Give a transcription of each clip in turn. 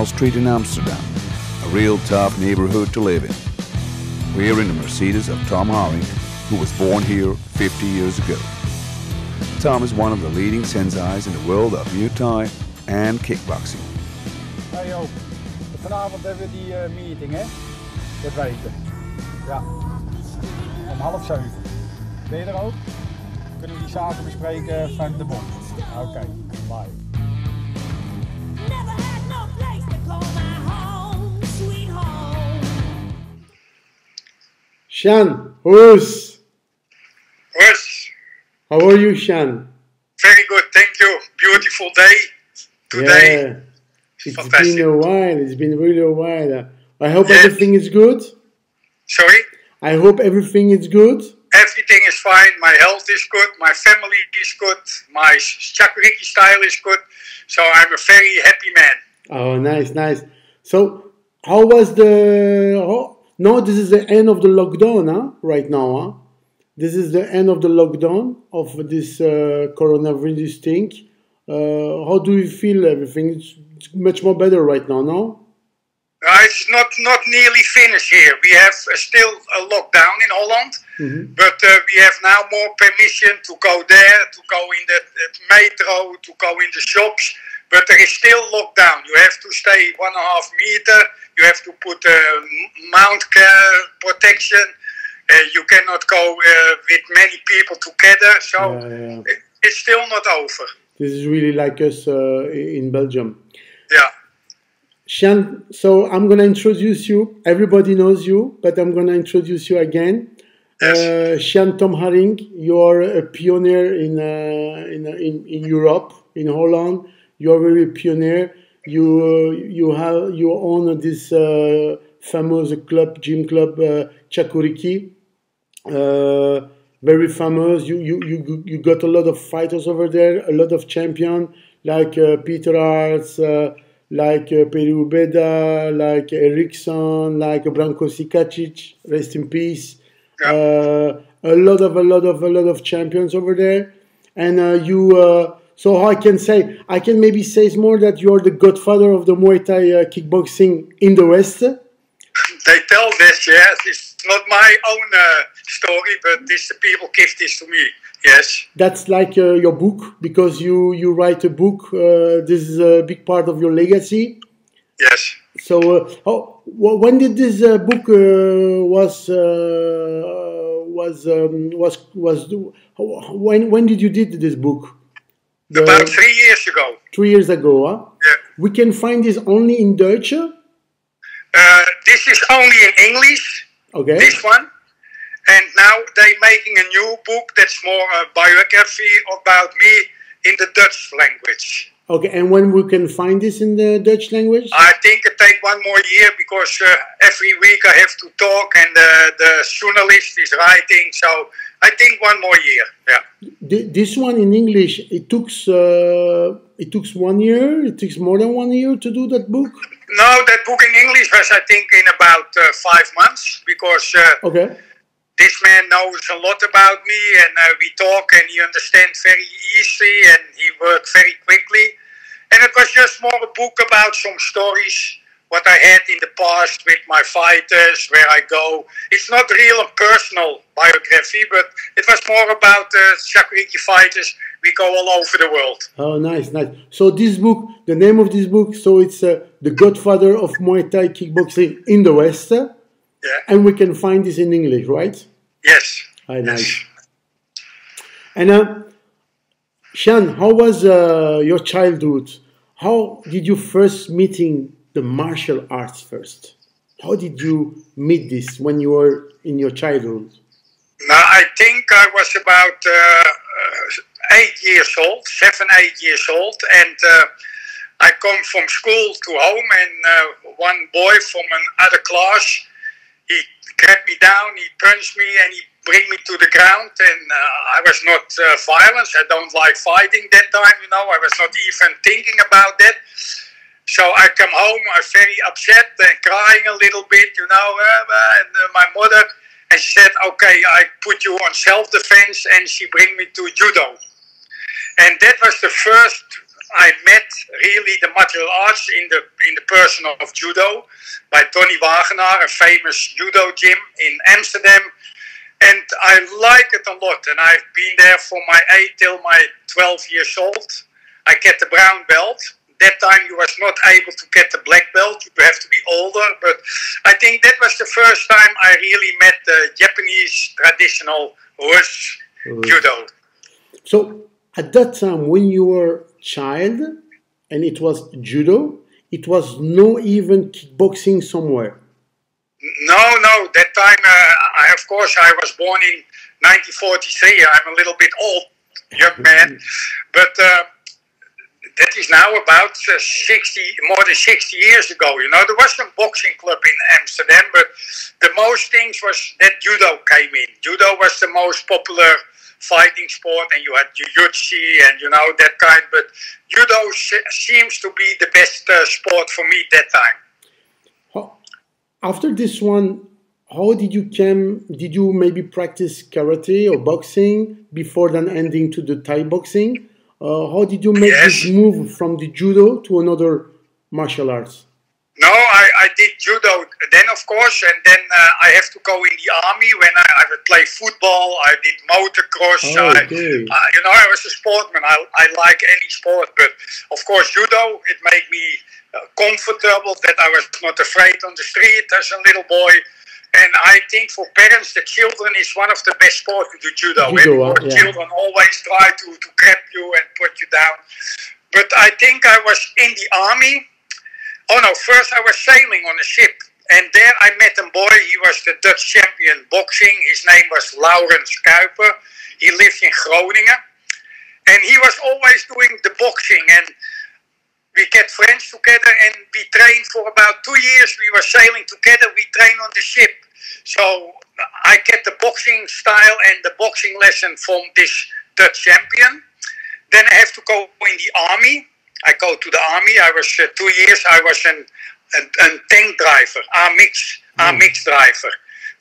Hal Street in Amsterdam, a real tough neighborhood to live in. We're in the Mercedes of Thom Harinck, who was born here 50 years ago. Thom is one of the leading senseis in the world of Muay Thai and kickboxing. Hey Joop, vanavond hebben we die uh, meeting hè? Dat weten. Ja. Om half zeven. Ben je er ook? Kunnen we die zaken bespreken van de bond? Oké, okay. bye. Shihan, Hus. Hus. How are you, Shihan? Very good, thank you. Beautiful day today. Yeah. It's Fantastic. been a while. It's been really a while. I hope everything is good. Sorry? I hope everything is good. Everything is fine. My health is good. My family is good. My Chakuriki style is good. So I'm a very happy man. Oh, nice, nice. So, how was the? How, no, this is the end of the lockdown, huh? Right now, huh? This is the end of the lockdown of this uh, coronavirus thing. Uh, how do you feel? Everything it's, much more better right now, no? Uh, it's not not nearly finished here. We have uh, still a lockdown in Holland, mm-hmm. but uh, we have now more permission to go there, to go in the metro, to go in the shops. But there is still lockdown. You have to stay one and a half meter you have to put a mount protection. Uh, you cannot go uh, with many people together. So yeah, yeah. it's still not over. This is really like us uh, in Belgium. Yeah. Shihan, so I'm going to introduce you. Everybody knows you, but I'm going to introduce you again. Yes. Uh, Shihan Thom Harinck, you are a pioneer in, uh, in, in, in Europe, in Holland. You are very pioneer you you have you own this uh, famous club gym club uh, Chakuriki. Uh, very famous. You, you you you got a lot of fighters over there, a lot of champion like uh, Peter Aerts, uh, like uh, Perry Ubeda, like Erikson, like Branko Cikatic, rest in peace. Yeah. Uh, a lot of a lot of a lot of champions over there, and uh, you uh, so I can say, I can maybe say more that you're the godfather of the Muay Thai uh, kickboxing in the West. They tell this, yes. It's not my own uh, story, but this the people give this to me. Yes. That's like uh, your book because you you write a book. Uh, this is a big part of your legacy. Yes. So, oh, when did this uh, book was was um, was was when when did you did this book? The, About three years ago. Three years ago, huh? Yeah. We can find this only in Dutch? Uh, this is only in English. Okay. This one. And now they're making a new book that's more a biography about me in the Dutch language. Okay, and when we can find this in the Dutch language? I think it take one more year because uh, every week I have to talk and uh, the journalist is writing. So I think one more year. Yeah. This one in English, it took uh, it took one year. It takes more than one year to do that book. No, that book in English was I think in about uh, five months because. Uh, okay. This man knows a lot about me, and uh, we talk, and he understands very easily, and he works very quickly. And it was just more a book about some stories what I had in the past with my fighters, where I go. It's not real personal biography, but it was more about the Chakuriki fighters. We go all over the world. Oh, nice, nice. So this book, the name of this book, so it's uh, the Godfather of Muay Thai kickboxing in the West. Yeah. And we can find this in English, right? Yes. Oh, nice. And uh, Shihan, how was uh, your childhood? How did you first meeting the martial arts first. How did you meet this when you were in your childhood? Now, I think I was about uh, eight years old, seven, eight years old, and uh, I come from school to home, and uh, one boy from another class, he grabbed me down, he punched me, and he bring me to the ground. And uh, I was not uh, violent. I don't like fighting that time, you know. I was not even thinking about that. So I come home, I'm very upset and crying a little bit, you know. Uh, and uh, my mother, and she said, "Okay, I put you on self-defense," and she bring me to judo. And that was the first I met really the martial arts in the in the person of judo by Tony Wagenaar, a famous judo gym in Amsterdam. And I like it a lot. And I've been there from my 8 till my 12 years old. I get the brown belt. That time you was not able to get the black belt. You have to be older. But I think that was the first time I really met the Japanese traditional Rus judo. So at that time, when you were child, and it was judo, it was no even kickboxing somewhere. No, no. That time, uh, I, of course, I was born in 1943. I'm a little bit old, young man, but uh, that is now about uh, 60, more than 60 years ago. You know, there was some boxing club in Amsterdam, but the most things was that judo came in. Judo was the most popular fighting sport, and you had jiu-jitsu and you know that kind. But judo seems to be the best uh, sport for me that time. After this one, how did you came? Did you maybe practice karate or boxing before then ending to the Thai boxing? Uh, how did you make yes. this move from the judo to another martial arts? No, I, I did judo then, of course, and then uh, I have to go in the army when I, I would play football. I did motocross. Oh, okay. I, uh, you know, I was a sportsman. I, I like any sport, but of course, judo it made me uh, comfortable that I was not afraid on the street as a little boy. And I think for parents, the children is one of the best sports to do judo. judo uh, yeah. Children always try to, to grab you and put you down. But I think I was in the army Oh no, first I was sailing on a ship. And there I met a boy, he was the Dutch champion boxing. His name was Laurens Kuiper. He lived in Groningen. And he was always doing the boxing. And we get friends together and we trained for about two years. We were sailing together, we trained on the ship. So I get the boxing style and the boxing lesson from this Dutch champion. Then I have to go in the army I go to the army. I was uh, two years. I was an a, a tank driver, a mix, a hmm. mix driver,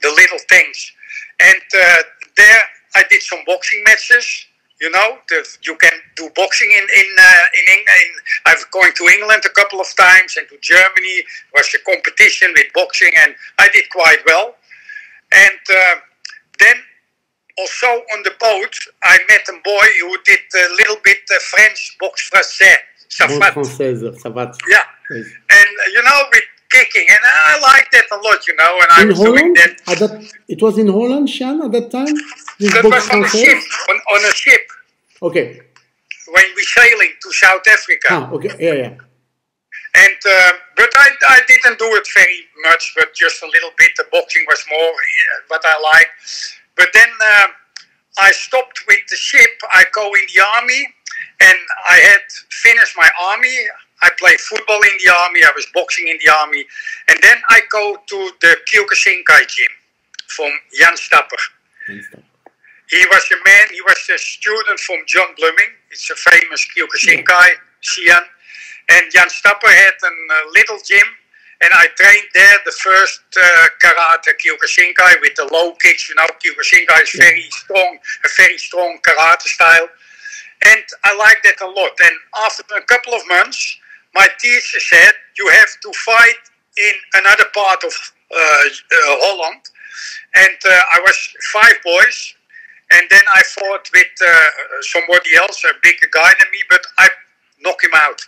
the little tanks, and uh, there I did some boxing matches. You know, the, you can do boxing in in uh, in England. I've going to England a couple of times and to Germany. It was a competition with boxing, and I did quite well. And uh, then also on the boat, I met a boy who did a little bit uh, French boxe français. Savate. française, savate. Yeah. Yes. And you know, with kicking, and I like that a lot, you know. And I in was Holland? doing that. At that. It was in Holland, Shihan, at that time. This that was on a ship. On, on, a ship. Okay. When we sailing to South Africa. Ah, okay. Yeah, yeah. And uh, but I, I didn't do it very much, but just a little bit. The boxing was more what I like. But then uh, I stopped with the ship. I go in the army and I had finished my army. I played football in the army. I was boxing in the army. And then I go to the Kyokushinkai gym from Jan Stapper. He was a man, he was a student from Jon Bluming. It's a famous Kyokushinkai, Shihan. And Jan Stapper had a uh, little gym. And I trained there the first uh, karate Kyokushinkai with the low kicks. You know, Kyokushinkai is very strong, a very strong karate style. And I like that a lot. And after a couple of months, my teacher said, You have to fight in another part of uh, uh, Holland. And uh, I was five boys. And then I fought with uh, somebody else, a bigger guy than me, but I knocked him out.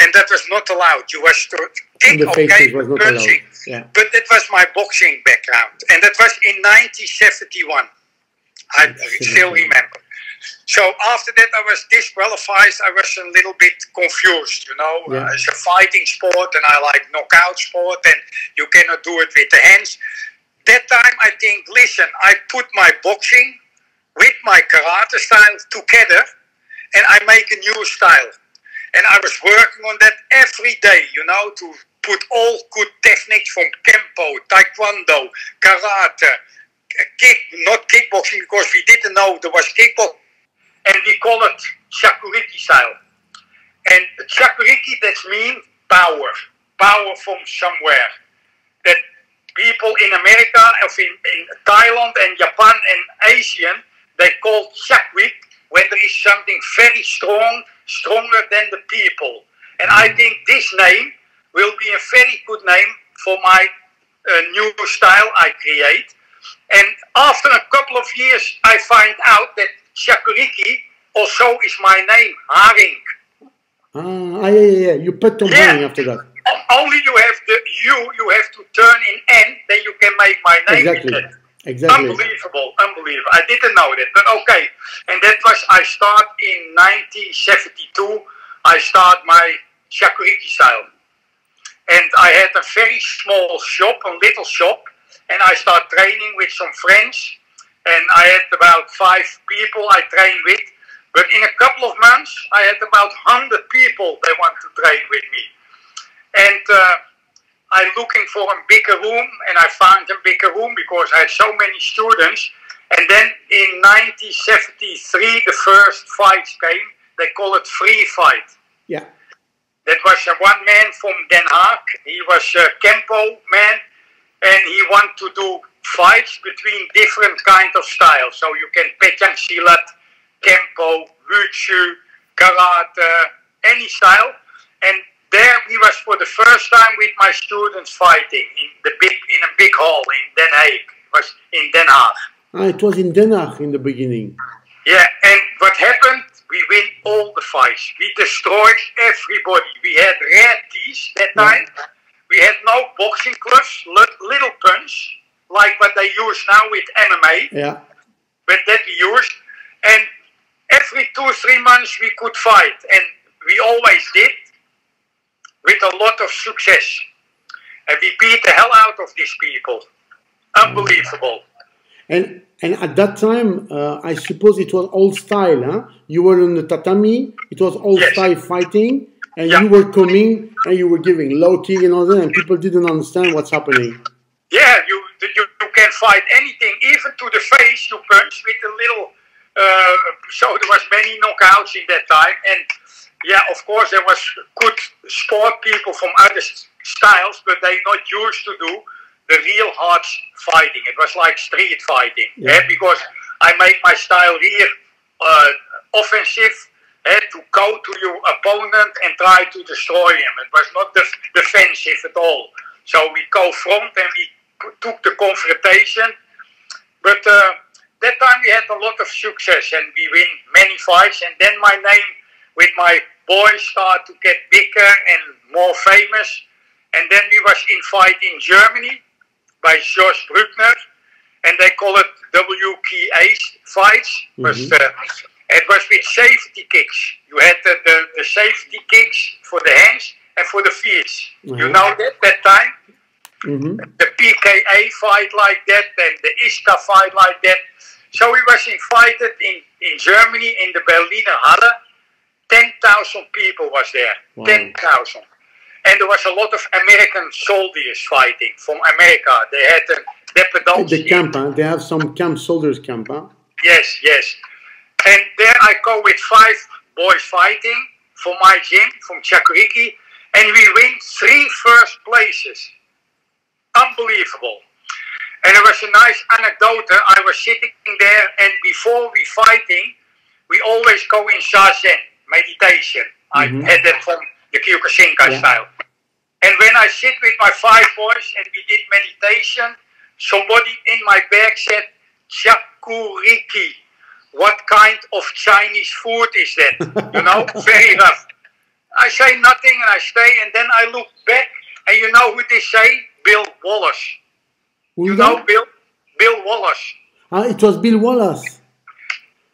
And that was not allowed. You was to kick, okay, punching. Yeah. But that was my boxing background. And that was in 1971. I still remember. So after that, I was disqualified. I was a little bit confused, you know. Yeah. Uh, it's a fighting sport, and I like knockout sport, and you cannot do it with the hands. That time, I think, listen, I put my boxing with my karate style together, and I make a new style. And I was working on that every day, you know, to put all good techniques from kempo, taekwondo, karate, kick, not kickboxing because we didn't know there was kickboxing and we call it Chakuriki style. And Chakuriki, that means power, power from somewhere. That people in America, of in, in Thailand and Japan and Asian, they call Shakurik when there is something very strong, stronger than the people. And I think this name will be a very good name for my uh, new style I create. And after a couple of years, I find out that Chakuriki also is my name, Harinck. Ah, yeah, yeah, yeah. You put Thom Yeah. Harinck after that. Only you have the U, you have to turn in N, then you can make my name Exactly. Exactly. Unbelievable, unbelievable. I didn't know that, but okay. And that was, I start in 1972, I start my Chakuriki style. And I had a very small shop, a little shop, and I start training with some friends. And I had about five people I trained with. But in a couple of months, I had about 100 people they want to train with me. And uh, I'm looking for a bigger room, and I found a bigger room because I had so many students. And then in 1973, the first fights came. They call it free fight. Yeah. That was uh, one man from Den Haag. He was a Kempo man, and he wanted to do fights between different kind of styles. So you can Pencak Silat, Kempo, Wushu, Karate, any style. And there we was for the first time with my students fighting in the big in a big hall in Den Haag. It was in Den Haag. Ah, it was in Den Haag in the beginning. Yeah, and what happened? We win all the fights. We destroyed everybody. We had red tees that time. We had no boxing gloves, little punch, like what they use now with MMA, Yeah. but that we used. And every two, three months we could fight. And we always did with a lot of success. And we beat the hell out of these people. Unbelievable. And and at that time, uh, I suppose it was old style, huh? You were in the tatami. It was old Yes. style fighting, and Yeah. you were coming and you were giving low kick and all that, and people didn't understand what's happening. Yeah, you, you you can fight anything, even to the face. You punch with a little. Uh, so there was many knockouts in that time, and yeah, of course there was good sport people from other styles, but they not used to do the real hard fighting. It was like street fighting, Yeah. eh, because I make my style here uh, offensive. eh, to go to your opponent and try to destroy him. It was not def- defensive at all. So we go front and we took the confrontation. But uh, that time we had a lot of success and we win many fights. And then my name with my boys start to get bigger and more famous. And then we was in fight in Germany by George Bruckner. And they call it WKA fights. Was, Mhm. uh, it was with safety kicks. You had the, the, the safety kicks for the hands and for the feet. You Mhm. know that that time? Hmm the PKA fight like that and the ISTA fight like that. So we was invited in, in Germany in the Berliner Halle. 10,000 people was there. Wow. 10,000. And there was a lot of American soldiers fighting from America. They had a dependance. The camp, huh? They have some camp soldiers camp, huh? Yes, yes. And there I go with five boys fighting for my gym from Chakuriki, and we win three first places. Unbelievable. And it was a nice anecdote. I was sitting there, and before we fighting, we always go in zazen, meditation. Mhm. I had that from the Kyokushinkai Yeah. style. And when I sit with my five boys and we did meditation, somebody in my bag said, Chakuriki. What kind of Chinese food is that? You know, very rough. I say nothing and I stay, and then I look back, and you know who they say? Bill Wallace. You that? know Bill? Bill Wallace. Ah, it was Bill Wallace.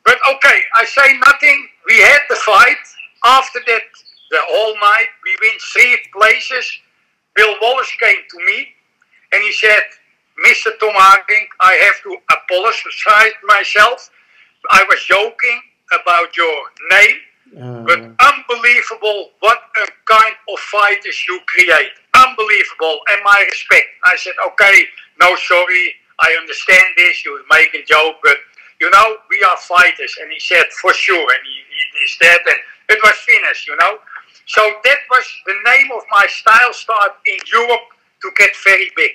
But okay, I say nothing. We had the fight. After that, the whole night, we win three places. Bill Wallace came to me and he said, Mr. Thom Harinck, I have to apologize myself. I was joking about your name, Uh, but unbelievable what a kind of fighters you create. Unbelievable, and my respect. I said, okay, no, sorry, I understand this, you make a joke, but you know, we are fighters. And he said, for sure, and he, he is that, and it was finished, you know. So that was the name of my style start in Europe to get very big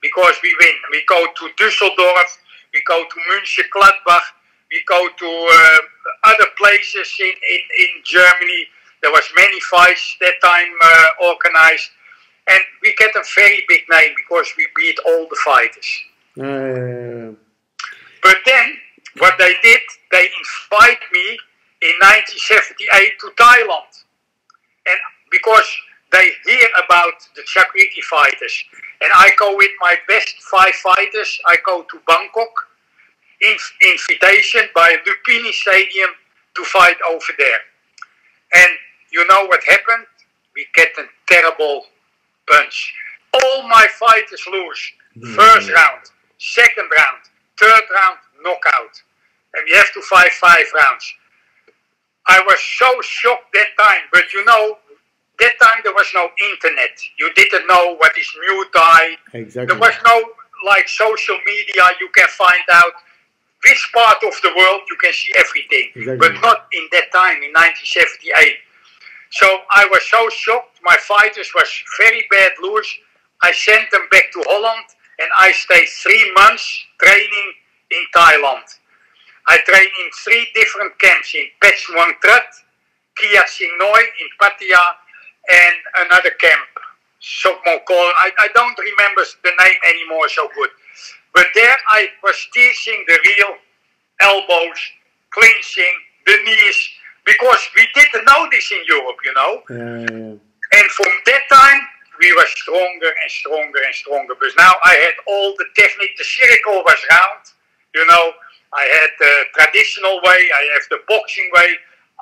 because we win. We go to Düsseldorf, we go to München, Gladbach, we go to uh, other places in, in, in Germany. There was many fights that time uh, organized. and we get a very big name because we beat all the fighters. Uh, But then, what they did, they invite me in 1978 to Thailand. And because they hear about the Chakriki fighters, and I go with my best five fighters, I go to Bangkok, in, invitation by Lumpinee Stadium to fight over there. And you know what happened? We get a terrible punch. All my fighters lose. Hmm. First round, second round, third round, knockout. And we have to fight five rounds. I was so shocked that time, but you know, that time there was no internet. You didn't know what is Muay Thai. exactly. There was no like social media. You can find out which part of the world you can see everything, Exactly. but not in that time in 1978. So I was so shocked. My fighters was very bad lose. I sent them back to Holland, and I stayed three months training in Thailand. I trained in three different camps in Petchmuang Trat, Kia Noi in Pattaya, and another camp, Sokmokol. I, I don't remember the name anymore so good. But there I was teaching the real elbows, clinching, the knees, because we didn't know this in Europe, you know. And from that time, we were stronger and stronger and stronger. But now I had all the technique. The circle was round, you know. I had the traditional way. I have the boxing way.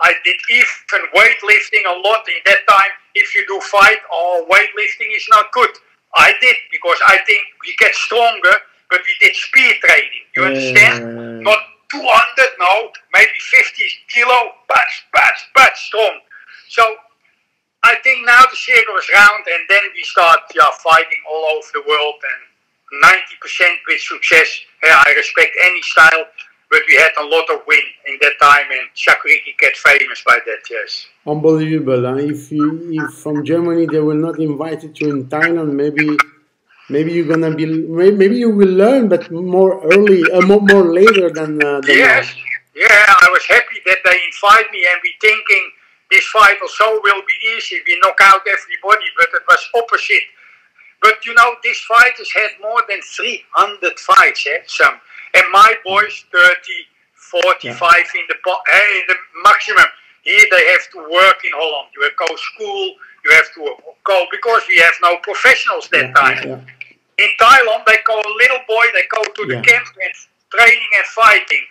I did even weightlifting a lot in that time. If you do fight, oh, weightlifting is not good. I did because I think we get stronger, but we did speed training. You understand? Yeah. Not 200, no, maybe 50 kilo, but, but, but strong. So I think now the circle is round, and then we start yeah, fighting all over the world, and 90% with success. Yeah, I respect any style, but we had a lot of win in that time, and Chakuriki get famous by that, yes. unbelievable. Huh? If you, if from Germany they will not invite you in Thailand, maybe maybe you're gonna be maybe you will learn, but more early, uh, more, more later than uh, than Yes, yeah, I was happy that they invite me, and we thinking this fight or also will be easy. We knock out everybody, but it was opposite. But you know, these fighters had more than 300 fights, eh, some. And my boys, 30, 45 in the eh, in the maximum. Here they have to work in Holland. You have to go school. You have to go because we have no professionals that Yeah, time. yeah. In Thailand, they call a little boy. They go to the camp and training and fighting.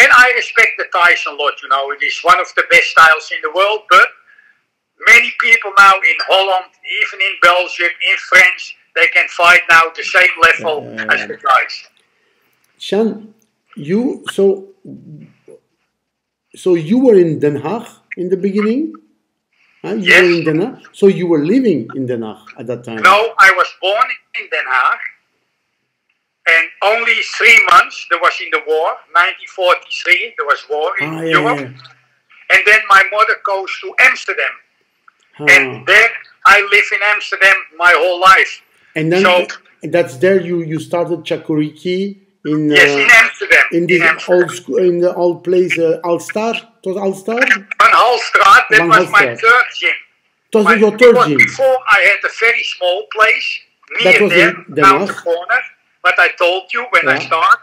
And I respect the Thais a lot. You know, it is one of the best styles in the world. But many people now in Holland, even in Belgium, in France, they can fight now the same level Yeah. as the guys. Shihan, you so so you were in Den Haag in the beginning. Huh? You Yes. were in Den Haag. So you were living in Den Haag at that time. No, I was born in Den Haag. And only three months there was in the war, 1943, there was war in Ah, yeah, Europe. yeah. And then my mother goes to Amsterdam. Ah. And there I live in Amsterdam my whole life. And then So- that's there you you started Chakuriki in Yes, uh, in Amsterdam. in this Amsterdam. old school in the old place uh, Alstar. Was. Van Halstraat, that Van was my Halstraat. third gym. It was My- your third gym. Before I had a very small place That near was there, down the corner. But I told you when I Yeah. start,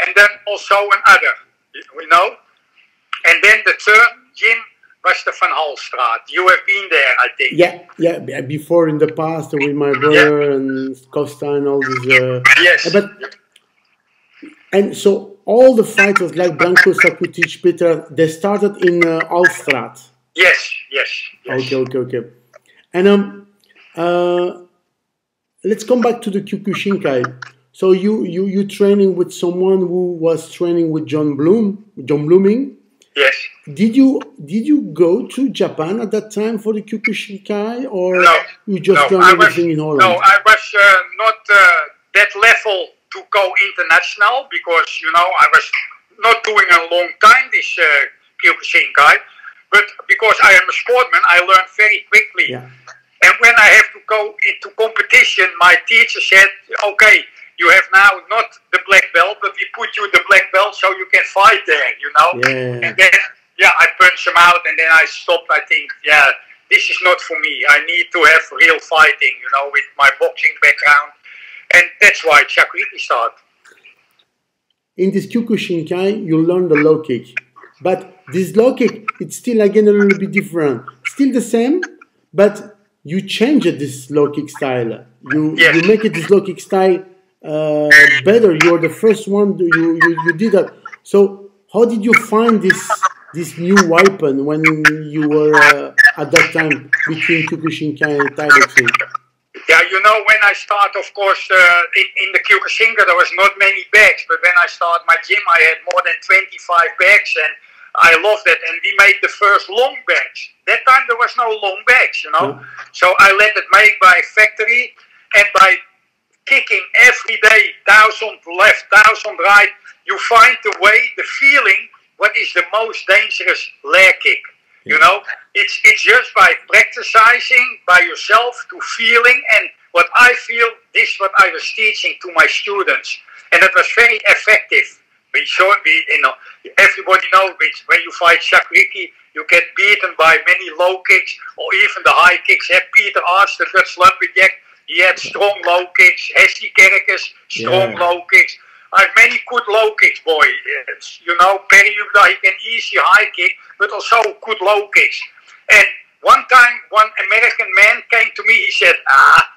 and then also another, you know. And then the third gym was the Van Halstraat. You have been there, I think. Yeah, yeah. Before in the past with my brother and Costa and all these. Uh, Yes. but and so all the fighters like Branko Cikatic, Peter, they started in uh. Yes, yes, yes. Okay, okay, okay. And um, uh, let's come back to the Kyokushinkai. So you you you training with someone who was training with John Bloom, Jon Bluming. Yes. Did you did you go to Japan at that time for the Kyokushinkai, or No. you just no, done I was, everything in Holland? No, I was uh, not uh, that level to go international because you know I was not doing a long time this uh, guy, but because I am a sportman, I learn very quickly. yeah, And when I have to go into competition, my teacher said, "Okay, you have now not the black belt, but we put you the black belt so you can fight there." You know. Yeah. And then, yeah, I punched him out, and then I stopped. I think, yeah, this is not for me. I need to have real fighting, you know, with my boxing background. And that's why Chakuriki started. In this Kyokushinkai, you learn the low kick. But this low kick, it's still again a little bit different. Still the same, but you change it, this low kick style. You Yes. you make it this low kick style uh, better. You're the first one. You, you you did that. So how did you find this this new weapon when you were uh, at that time between Kyokushinkai and Thai boxing? Yeah, you know, when I start, of course, uh, in, in the Kyokushinka, there was not many bags, but when I started my gym, I had more than 25 bags, and I loved it. And we made the first long bags. That time there was no long bags, you know. Yeah. So I let it make by factory, and by kicking every day, thousand left, thousand right, you find the way, the feeling, what is the most dangerous leg kick. You know, it's it's just by practicing by yourself to feeling and what I feel. This is what I was teaching to my students, and it was very effective. We saw, we, you know, everybody knows when you fight Shakriki, you get beaten by many low kicks or even the high kicks. Have Peter Aerts, the Dutch lumberjack, he had strong low kicks. Hesdy Gerges, strong Yeah. low kicks. I have many good low kicks, boy. It's, you know, Perry Ubeda, he can easy high kick, but also good low kicks. And one time, one American man came to me, he said, ah,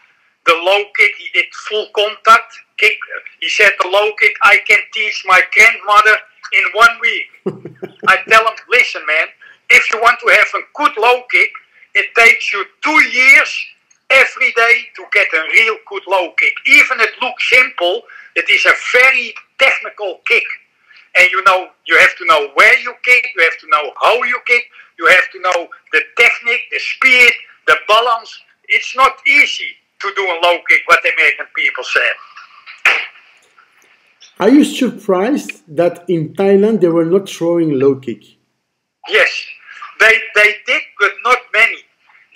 the low kick, he did full contact kick. He said, the low kick, I can teach my grandmother in one week. I tell him, listen, man, if you want to have a good low kick, it takes you two years every day to get a real good low kick. Even it looks simple, it is a very technical kick. And you know, you have to know where you kick, you have to know how you kick, you have to know the technique, the speed, the balance. It's not easy to do a low kick, what the American people said. Are you surprised that in Thailand they were not throwing low kick? Yes, they they did, but not many.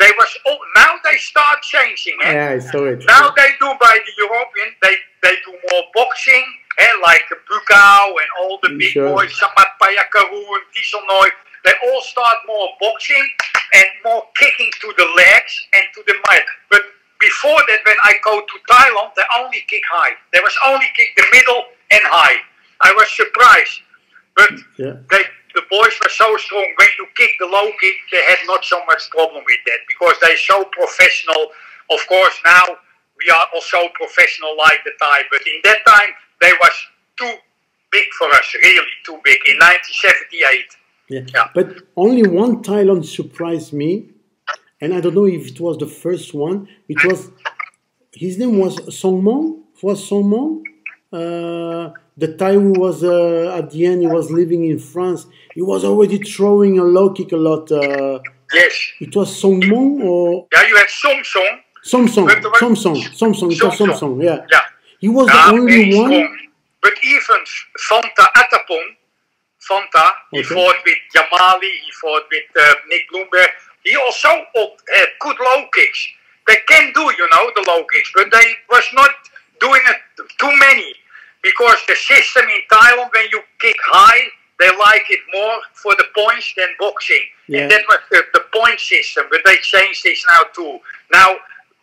They was oh, now they start changing. Eh? Yeah, I saw it. Now they do by the European, they, they do more boxing, eh, like Buakaw and all the big Sure. boys, Samart Payakaroon, Dieselnoy. They all start more boxing and more kicking to the legs and to the mouth. But before that, when I go to Thailand, they only kick high. They was only kick the middle and high. I was surprised. But Yeah. they, the boys were so strong. When you kick the low kick, they had not so much problem with that because they're so professional. Of course, now we are also professional like the Thai, but in that time they was too big for us, really too big. In 1978, Yeah. Yeah. But only one Thailand surprised me, and I don't know if it was the first one. It was his name was Songmong. It was Songmong. Uh, the Thai who was uh, at the end. He was living in France. He was already throwing a low kick a lot. Uh, yes. it was Songmong or Yeah, you had Song Song. Samsung. But the- Samsung. Samsung. It was Samsung. Samsung. Yeah. Yeah. He was Ah, the only one. strong. But even Fanta Atapong, Fanta, he fought with Jamali, he fought with uh, Nick Bloomberg. He also uh, had good low kicks. They can do, you know, the low kicks, but they was not doing it too many because the system in Thailand, when you kick high, they like it more for the points than boxing. Yeah. And that was the, the point system, but they changed this now too. Now,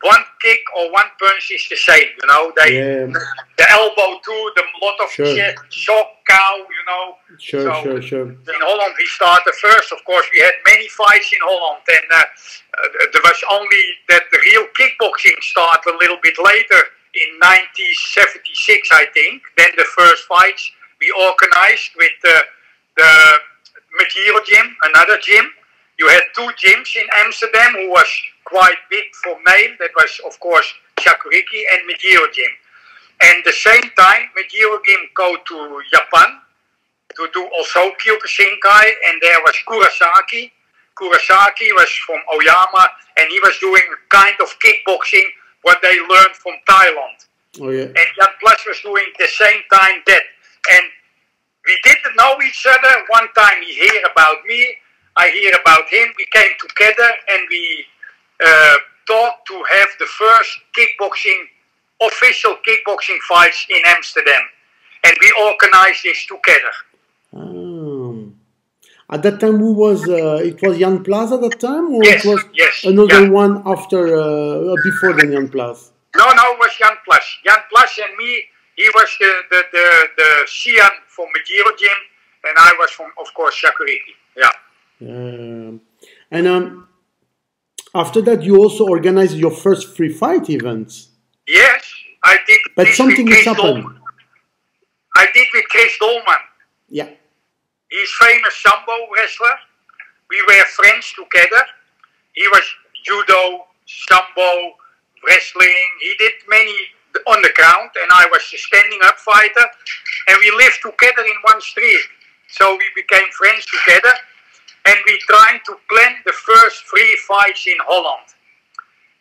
one kick or one punch is the same, you know. They Yeah. the elbow too, the lot of Sure. shit, shock cow, you know. Sure. So- Sure. Sure. In Holland, we started first. Of course, we had many fights in Holland, and uh, uh, there was only that the real kickboxing started a little bit later in 1976, I think. Then the first fights we organized with uh, the Mejiro gym, another gym. You had two gyms in Amsterdam who was quite big for name. That was, of course, Chakuriki and Mejiro gym. And the same time, Mejiro gym go to Japan to do also Kyokushinkai, and there was Kurosaki. Kurosaki was from Oyama, and he was doing a kind of kickboxing what they learned from Thailand. Oh yeah. And Jan Plas was doing the same time that. And we didn't know each other. One time he hear about me, I hear about him. We came together and we uh, talked to have the first kickboxing, official kickboxing fights in Amsterdam. And we organized this together. Um, At that time, who was uh, it? Was Jan Plas at that time, or Yes, it was yes, another yeah. one after uh, before than Jan Plas? No, no, it was Jan Plas. Jan Plas and me, he was the, the, the, the Shihan from Mejiro Gym, and I was from, of course, Chakuriki. Yeah. Um, and um, after that, you also organized your first free fight events. Yes, I did. But something has happened. I did with Chris Dolman. Yeah. He's famous sambo wrestler. We were friends together. He was judo, sambo, wrestling. He did many on the ground, and I was a standing up fighter. And we lived together in one street. So we became friends together. And we tried to plan the first free fights in Holland.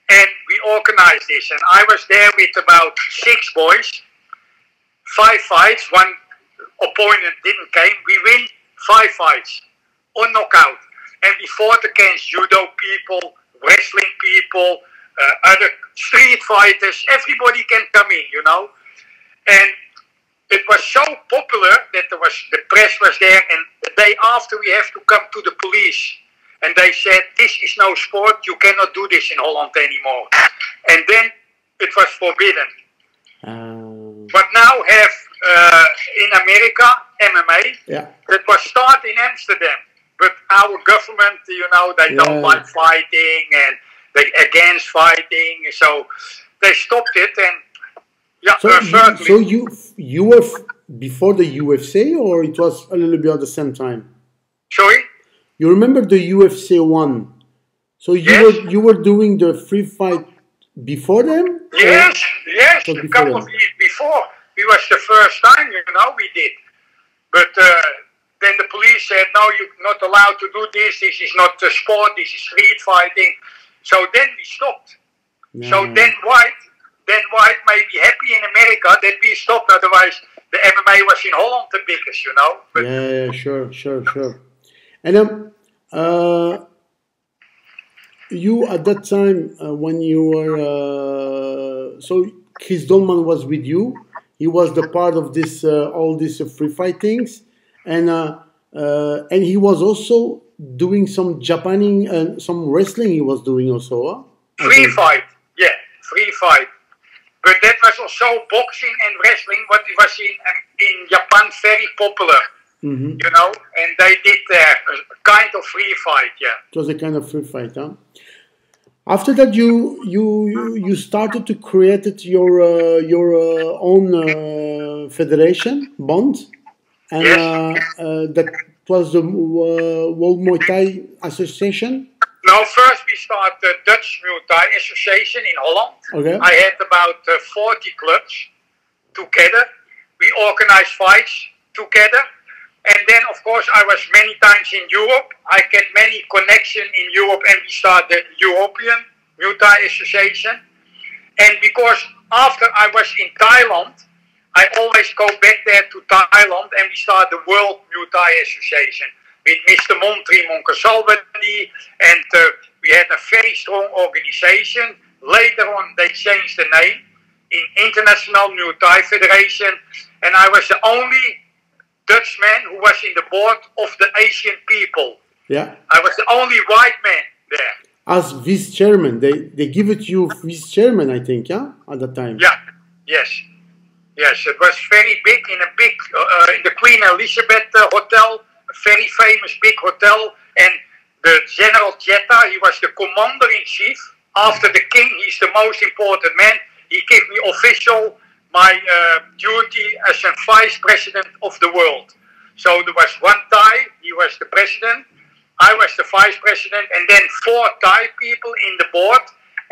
And we organized this. And I was there with about six boys. Five fights. One opponent didn't came. We win five fights on knockout. And we fought against judo people, wrestling people, uh, other street fighters. Everybody can come in, you know. And it was so popular that there was the press was there, and the day after we have to come to the police, and they said this is no sport. You cannot do this in Holland anymore. And then it was forbidden. Um, But now have uh, in America MMA. yeah. It was started in Amsterdam, but our government, you know, they don't Yeah. like fighting and they against fighting, so they stopped it. And yeah, So, uh, certainly, so you you were f- before the UFC, or it was a little bit at the same time? sorry. You remember the UFC one? So you Yes. were you were doing the free fight before them? or- Yes, yes, So a couple them. of years before. It was the first time, you know, we did. But uh, then the police said, no, you're not allowed to do this. This is not a sport. This is street fighting. So then we stopped. So then White, then White may be happy in America that we stopped. Otherwise, the MMA was in Holland the biggest, you know. But Yeah, yeah, sure, sure, sure. And um, uh, you at that time uh, when you were uh, so Chris Dolman was with you. He was the part of this uh, all these uh, free fightings, and uh, uh, and he was also doing some Japaning and some wrestling. He was doing also. Huh? Free fight, yeah, free fight. But that was also boxing and wrestling, what was in um, in Japan very popular, Mhm. you know. And they did there a kind of free fight, yeah. It was a kind of free fight, huh? After that, you you you- started to create it your uh, your uh, own uh, federation, Bond, and uh, uh, that was the uh, World Muay Thai Association. Now, first we start the Dutch Muay Thai Association in Holland. Okay. I had about uh, 40 clubs together. We organized fights together. And then, of course, I was many times in Europe. I get many connection in Europe and we start the European Muay Thai Association. And because after I was in Thailand, I always go back there to Thailand and we start the World Muay Thai Association with Mr. Montri Monkasalvadi and uh, we had a very strong organization. Later on, they changed the name in International Muay Thai Federation and I was the only Dutchman who was in the board of the Asian people. Yeah, I was the only white man there. as vice chairman, they they give it you vice chairman, I think, yeah, at that time. Yeah, yes, yes. It was very big in a big uh, uh, in the Queen Elizabeth uh, Hotel, a very famous big hotel, and the General Jetta, he was the commander in chief. After the king, he's the most important man. He gave me official my uh, duty as a vice president of the world. So there was one Thai, he was the president. I was the vice president, and then four Thai people in the board.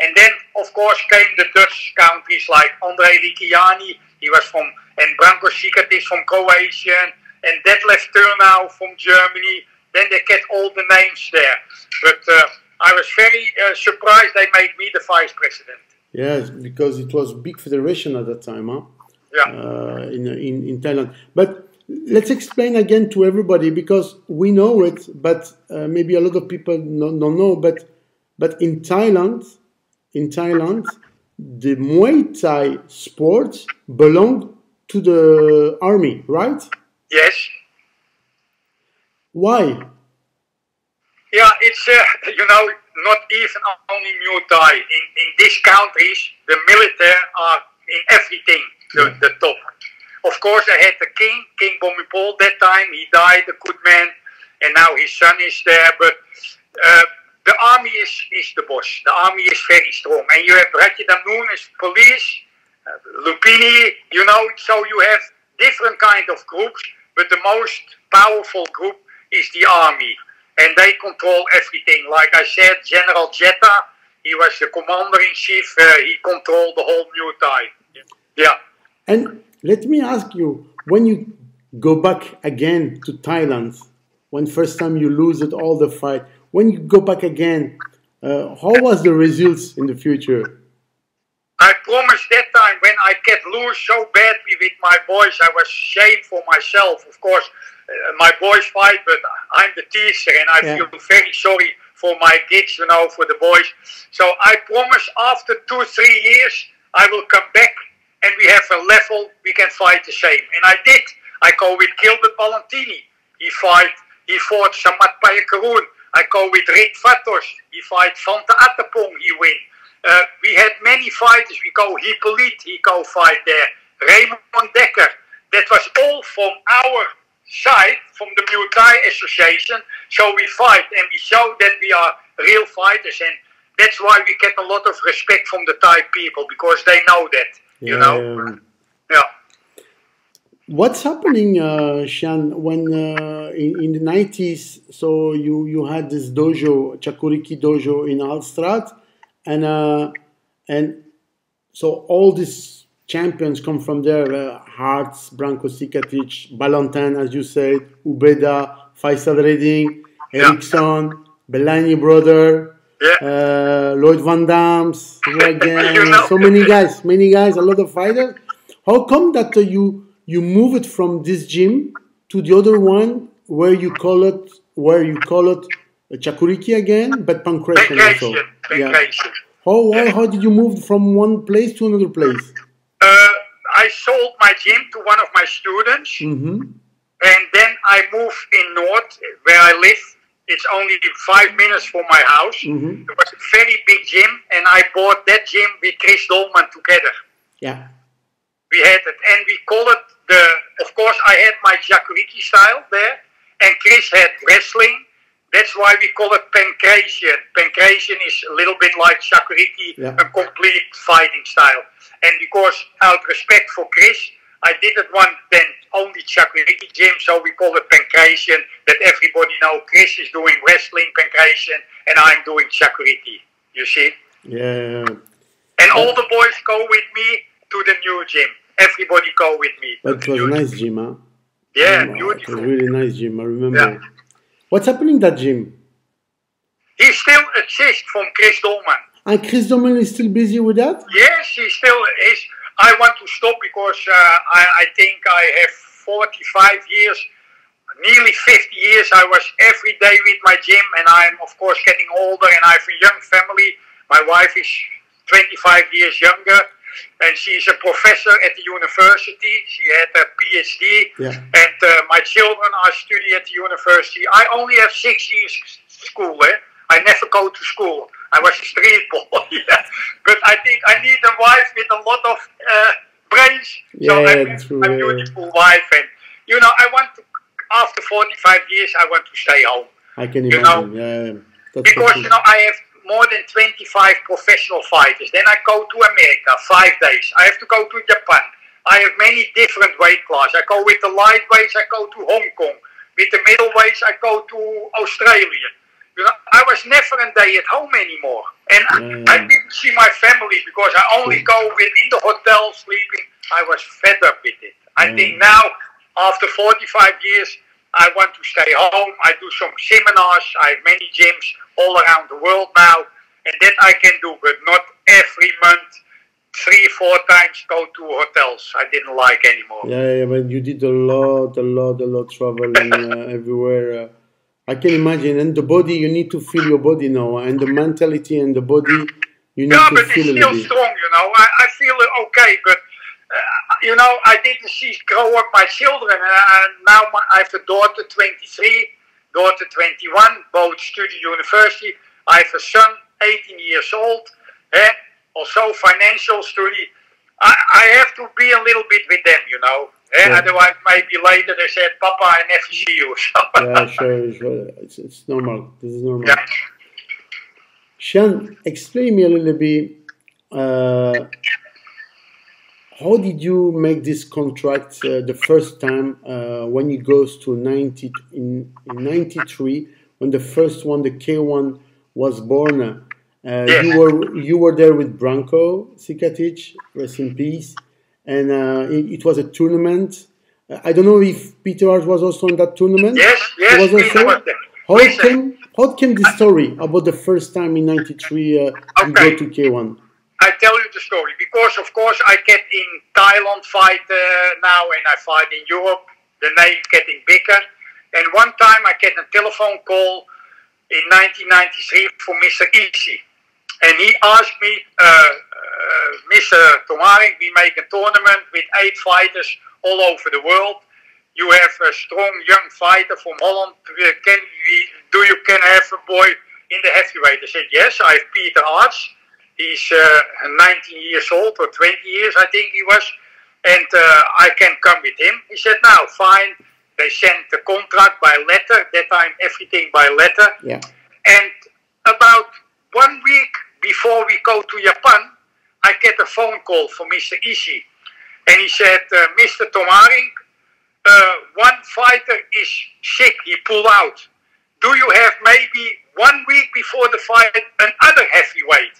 And then, of course, came the Dutch countries like André Rigiani, he was from, and Branko Cikatic from Croatia, and Detlef Turnau from Germany. Then they get all the names there. But uh, I was very uh, surprised they made me the vice president. Yes, because it was big federation at that time, huh? Yeah. uh, in, in in Thailand. But let's explain again to everybody because we know it, but uh, maybe a lot of people no, don't know. But but in Thailand, in Thailand, the Muay Thai sport belonged to the army, right? Yes. Why? Yeah, it's uh, you know not even only Muay Thai. In in these countries, the military are in everything the, the top. Of course, I had the king, King Bhumibol. That time he died, a good man, and now his son is there. But uh, the army is is the boss. The army is very strong, and you have Rajadamnern as police, uh, Lumpinee. You know, so you have different kind of groups, but the most powerful group is the army and they control everything. Like I said, General Jetta, he was the commander in chief. Uh, he controlled the whole Muay Thai. Yeah. And let me ask you, when you go back again to Thailand, when first time you lose it all the fight, when you go back again, uh, how was the results in the future? I promised that time when I get loose so badly with my boys, I was ashamed for myself. Of course, my boys fight, but I'm the teacher and I yeah. feel very sorry for my kids, you know, for the boys. So I promise after two, three years, I will come back and we have a level we can fight the same. And I did. I go with Gilbert Ballantine. He fight. He fought Samart Payakaroon. I go with Rick Vatos. He fight Fanta Atapong. He win. Uh, we had many fighters. We go Hippolyte. He go fight there. Raymond Dekker. That was all from our side from the Muay Thai Association. So we fight and we show that we are real fighters, and that's why we get a lot of respect from the Thai people because they know that. Yeah, you know, yeah. What's happening, uh, Shihan, when uh, in, in, the 90s, so you, you had this dojo, Chakuriki dojo in Hallstatt, and, uh, and so all these champions come from there. Uh, Aerts, Branko Cikatic, Ballantine, as you said, Ubeda, Faizel Reding, Erikson, yeah. Belaini brother, yeah. uh, Lloyd Van Dams, again, you know. so many guys, many guys, a lot of fighters. How come that uh, you you move it from this gym to the other one where you call it where you call it Chakuriki again, but Pankration also? Yeah. How, how, how did you move from one place to another place? I sold my gym to one of my students, mm-hmm. and then I moved in North where I live. It's only five minutes from my house. Mm-hmm. It was a very big gym, and I bought that gym with Chris Dolman together. Yeah, we had it, and we call it the. Of course, I had my Chakuriki style there, and Chris had wrestling. That's why we call it pankration. Pankration is a little bit like Chakuriki, yeah. a complete fighting style. And because out of respect for Chris, I didn't want then only Chakuriki gym, so we call it pankration, that everybody know Chris is doing wrestling pankration and I'm doing Chakuriki. You see? Yeah. And all the boys go with me to the new gym. Everybody go with me. That was a nice gym, huh? Yeah, beautiful. It was really nice gym, I remember. Yeah. What's happening that gym? He still exists from Chris Dolman. And Chris Dolman is still busy with that? Yes, he still is. I want to stop because uh, I, I think I have 45 years, nearly 50 years. I was every day with my gym, and I'm, of course, getting older, and I have a young family. My wife is 25 years younger, and she's a professor at the university. She had a PhD, yeah. and uh, my children are studying at the university. I only have six years school. Eh? I never go to school. I was a street boy. but I think I need a wife with a lot of uh, brains. Yeah, so I'm true, a beautiful wife. And, you know, I want to, after 45 years, I want to stay home. I can imagine, know? yeah. because, you know, I have more than 25 professional fighters. Then I go to America, five days. I have to go to Japan. I have many different weight classes. I go with the lightweights, I go to Hong Kong. With the middleweights, I go to Australia. You know, I was never a day at home anymore. And mm. I, I, didn't see my family because I only go within the hotel sleeping. I was fed up with it. I mm. think now, after 45 years, I want to stay home. I do some seminars. I have many gyms all around the world now. And that I can do, but not every month, three, four times go to hotels. I didn't like anymore. Yeah, yeah but you did a lot, a lot, a lot traveling uh, everywhere. Uh, I can imagine. And the body, you need to feel your body now, and the mentality and the body, you need yeah, to feel it. Yeah, but it's still strong, you know. I, I feel it okay, but uh, you know, I didn't see grow up my children. and now my, I have a daughter, 23, daughter 21, both study university. I have a son, 18 years old, eh? also financial study. I, I have to be a little bit with them, you know. Eh? Yeah. Otherwise, maybe later they said, Papa, I never see you. So, Yeah, sure, sure. It's, it's normal. This is normal. yeah. Shihan, explain me a little bit. Uh, how did you make this contract uh, the first time uh, when you goes to 90 in, in 93 when the first one the K1 was born uh, Yes. you were you were there with Branko Cikatic rest in peace and uh, it, it was a tournament I don't know if Peter Aerts was also in that tournament Yes, yes, was Peter also? was how Listen. came how came the story about the first time in 93 uh, you go to K1 I tell you the story because, of course, I get in Thailand fight uh, now, and I fight in Europe. The name getting bigger. And one time I get a telephone call in 1993 from Mr. Ishii, and he asked me, uh, uh, Mr. Thom Harinck, we make a tournament with eight fighters all over the world. You have a strong young fighter from Holland. Can we, do you can have a boy in the heavyweight? I said yes. I have Peter Aerts. He's uh, 19 years old or 20 years, I think he was, and uh, I can come with him. He said, "Now, fine." They sent the contract by letter. That time, everything by letter. yeah And about one week before we go to Japan, I get a phone call from Mr. Ishii. And he said, uh, Mr. Thom Harinck, uh, one fighter is sick, he pulled out. Do you have maybe one week before the fight another heavyweight?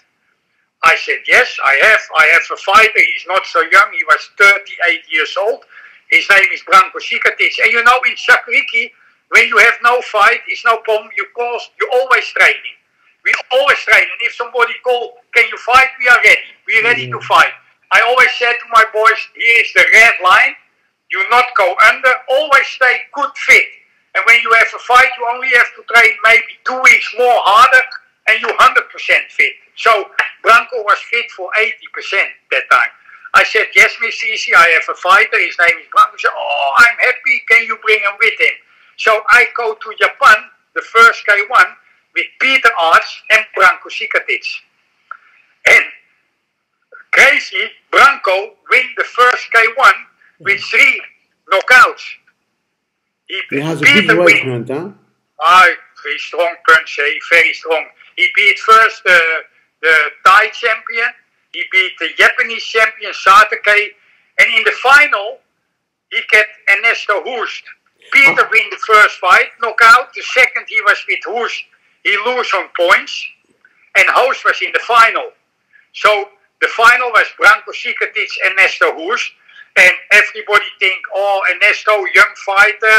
I said, yes, I have. I have a fighter. He's not so young. He was 38 years old. His name is Branko Cikatic. And you know, in Chakuriki, when you have no fight, it's no problem. You call, you're always training. We always train. And if somebody call, can you fight? We are ready. We're ready to mm. fight. I always said to my boys, here is the red line. You not go under. Always stay good fit. And when you have a fight, you only have to train maybe two weeks more harder, and you 100% fit. So Branko was fit for 80% that time. I said, yes, Miss Ishii, I have a fighter. His name is Branko. He said, oh, I'm happy. Can you bring him with him? So I go to Japan, the first K1, with Peter Aerts and Branko Cikatic. And crazy, Branko win the first K1 with three knockouts. he has a big Peter right win. hand huh Ah, very strong punch, eh? very strong. He beat first the, the Thai champion, he beat the Japanese champion Satake, and in the final, he get Ernesto Hoost. Peter win the first fight, knockout. The second he was with Hoost, he lose on points, and Hoost was in the final. So the final was Branko Cikatic and Ernesto Hoost, and everybody think, oh, Ernesto, young fighter,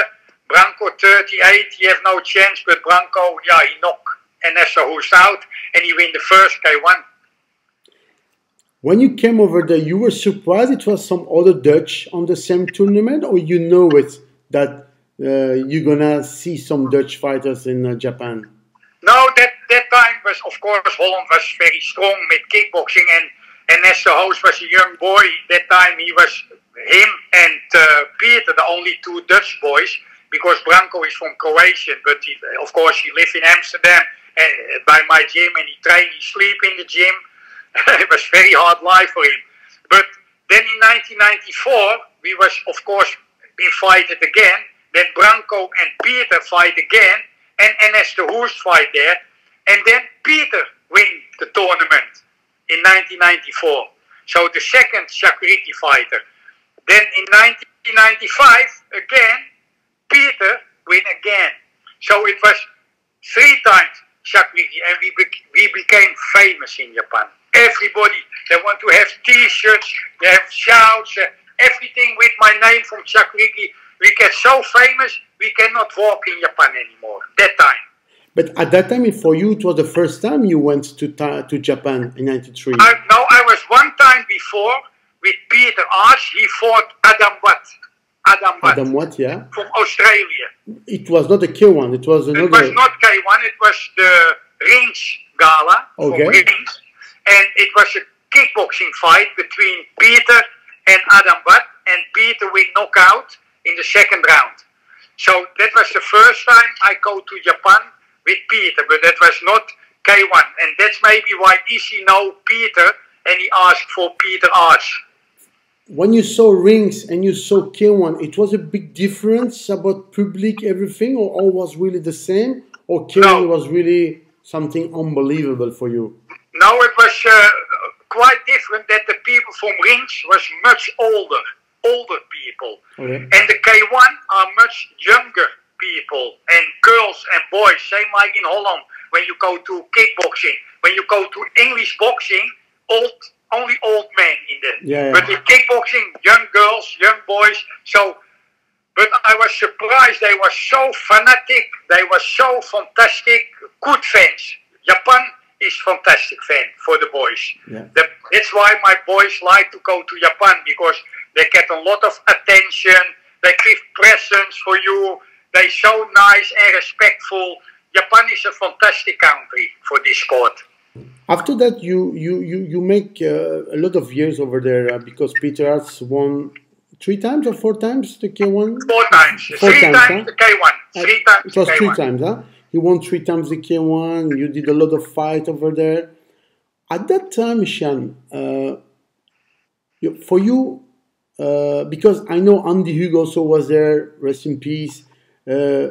Branko 38, he have no chance, but Branko, yeah, he knock Ernesto Hoost out, and he win the first K1. When you came over there, you were surprised it was some other Dutch on the same tournament, or you know it that uh, you're gonna see some Dutch fighters in uh, Japan? No, that, that time was, of course, Holland was very strong with kickboxing, and Ernesto Hoost was a young boy. That time he was him and uh, Peter, the only two Dutch boys, because Branko is from Croatia, but he, of course he lived in Amsterdam uh, by my gym, and he trained, he sleep in the gym. it was very hard life for him. But then in 1994, we was of course invited again. Then Branko and Peter fight again, and Ernesto Hoost fight there, and then Peter win the tournament in 1994. So the second Chakuriki fighter. Then in 1995 again, Peter win again. So it was three times Chakuriki, and we bec- we became famous in Japan. Everybody they want to have T-shirts, they have shouts, uh, everything with my name from Chakuriki. We get so famous, we cannot walk in Japan anymore. That time. But at that time, for you, it was the first time you went to Ta- to Japan in '93. I, no, I was one time before with Peter Aerts. He fought Adam Watt. Adam Watt Adam what? Yeah, from Australia. it was not a K1. It was another. It was not K1, it was the Rings Gala Okay. from Rings. And it was a kickboxing fight between Peter and Adam Watt. And Peter win knockout in the second round. So that was the first time I go to Japan with Peter, but that was not K1. And that's maybe why Ishii know Peter and he asked for Peter Aerts. When you saw rings and you saw K1, it was a big difference about public everything, or all was really the same, or K1 No. was really something unbelievable for you? No, it was uh, quite different that the people from Rings was much older, older people. Okay. And the K1 are much younger people and girls and boys, same like in Holland. When you go to kickboxing, when you go to English boxing, old only old men in there. Yeah, yeah. But in kickboxing, young girls, young boys. So, but I was surprised. They were so fanatic. They were so fantastic. Good fans. Japan is fantastic fan for the boys. Yeah. The- that's why my boys like to go to Japan because they get a lot of attention. They give presents for you. They're so nice and respectful. Japan is a fantastic country for this sport. After that, you you you you make uh, a lot of years over there uh, because Peter Aerts won three times or four times the K1. Four times. Four Three times, times, huh? the K1. Three times It was three K1. times, huh? You won three times the K1. You did a lot of fight over there. At that time, Shihan, uh, for you, uh, because I know Andy Hug also was there. Rest in peace. Uh,